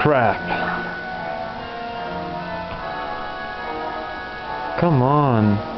Crap. Come on.